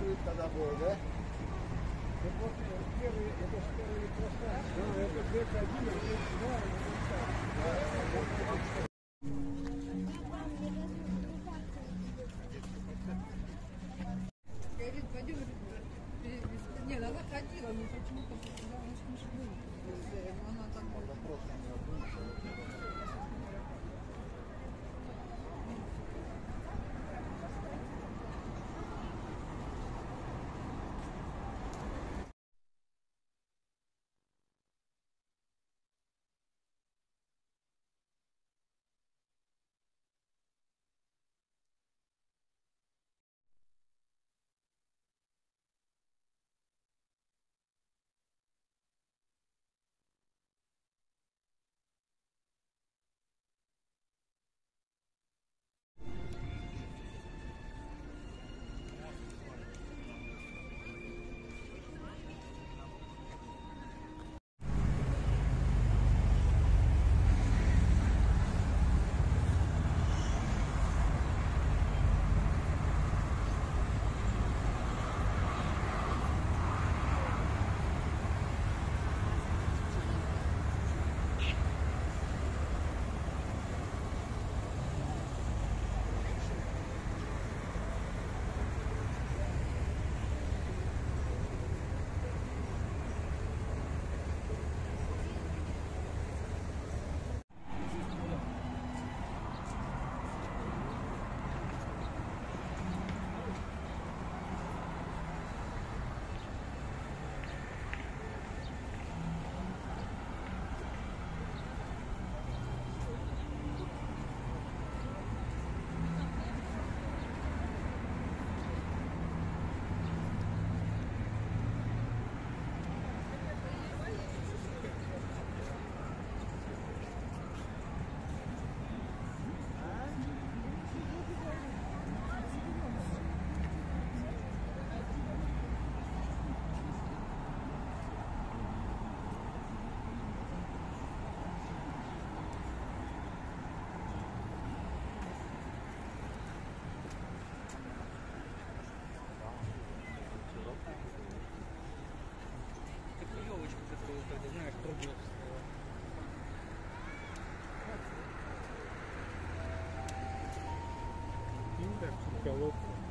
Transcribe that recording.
будет тогда böyle. Это вот первый, это же первый электростанция. Да, это ДЭК-1, а ДЭК-2, это так. Говорит, пойдем. Нет, она ходила, но почему-то она смешная. Она так Индекс, колодка.